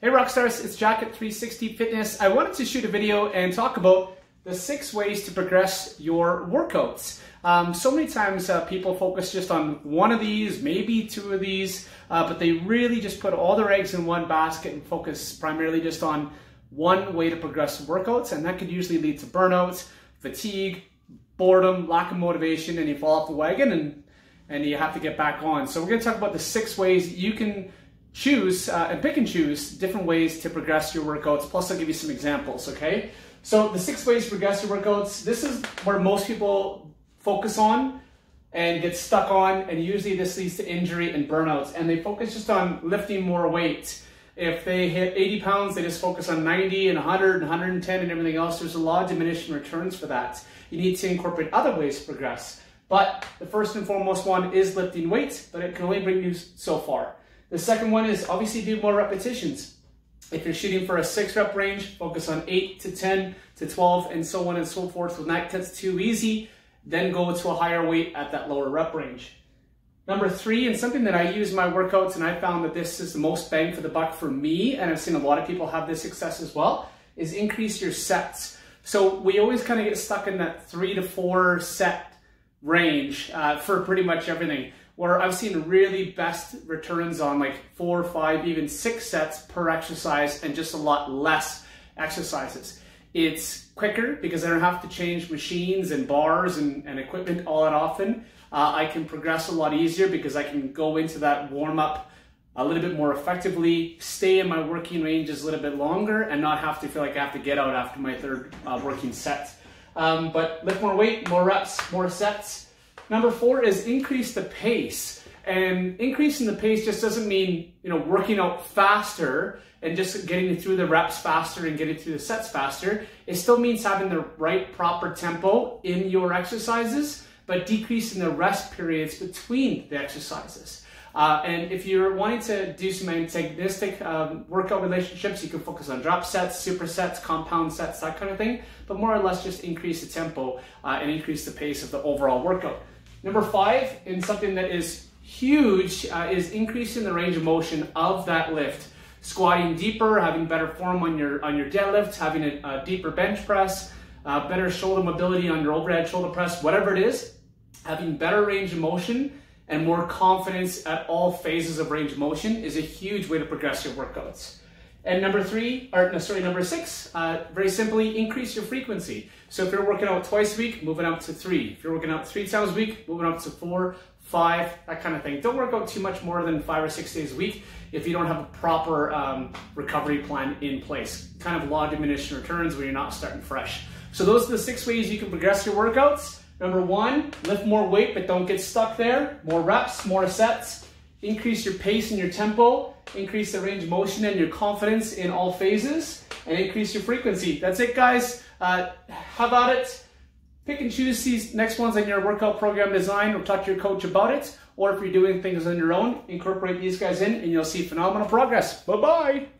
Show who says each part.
Speaker 1: Hey Rockstars, it's Jack at 360 Fitness. I wanted to shoot a video and talk about the six ways to progress your workouts. Um, so many times uh, people focus just on one of these, maybe two of these, uh, but they really just put all their eggs in one basket and focus primarily just on one way to progress workouts, and that could usually lead to burnout, fatigue, boredom, lack of motivation, and you fall off the wagon and and you have to get back on. So we're going to talk about the six ways you can choose uh, and pick and choose different ways to progress your workouts. Plus, I'll give you some examples. Okay. So the six ways to progress your workouts. This is where most people focus on and get stuck on, and usually this leads to injury and burnouts. And they focus just on lifting more weight. If they hit 80 pounds, they just focus on 90 and 100 and 110 and everything else. There's a lot of diminishing returns for that. You need to incorporate other ways to progress. But the first and foremost one is lifting weights, but it can only bring you so far. The second one is obviously do more repetitions. If you're shooting for a six rep range, focus on eight to 10 to 12 and so on and so forth. When that gets too easy, then go to a higher weight at that lower rep range. Number three, and something that I use in my workouts, and I found that this is the most bang for the buck for me, and I've seen a lot of people have this success as well, is increase your sets. So we always kind of get stuck in that three to four set range uh, for pretty much everything. Where I've seen really best returns on like four, five, even six sets per exercise and just a lot less exercises. It's quicker because I don't have to change machines and bars and, and equipment all that often. Uh, I can progress a lot easier because I can go into that warm up a little bit more effectively, stay in my working ranges a little bit longer, and not have to feel like I have to get out after my third uh, working set. Um, but lift more weight, more reps, more sets. Number four is increase the pace. And increasing the pace just doesn't mean, you know, working out faster and just getting through the reps faster and getting through the sets faster. It still means having the right proper tempo in your exercises, but decreasing the rest periods between the exercises. Uh, and if you're wanting to do some antagonistic um, workout relationships, you can focus on drop sets, supersets, compound sets, that kind of thing. But more or less just increase the tempo uh, and increase the pace of the overall workout. Number five, and something that is huge, uh, is increasing the range of motion of that lift. Squatting deeper, having better form on your on your deadlift, having a, a deeper bench press, uh, better shoulder mobility on your overhead shoulder press, whatever it is, having better range of motion and more confidence at all phases of range of motion is a huge way to progress your workouts. And number three, or no, sorry, number six, uh, very simply increase your frequency. So if you're working out twice a week, moving up to three. If you're working out three times a week, moving up to four, five, that kind of thing. Don't work out too much more than five or six days a week if you don't have a proper um, recovery plan in place. Kind of law of diminishing returns when you're not starting fresh. So those are the six ways you can progress your workouts. Number one, lift more weight, but don't get stuck there. More reps, more sets. Increase your pace and your tempo. Increase the range of motion and your confidence in all phases. And increase your frequency. That's it, guys. Uh, how about it? Pick and choose these next ones in your workout program design or talk to your coach about it. Or if you're doing things on your own, incorporate these guys in and you'll see phenomenal progress. Bye-bye.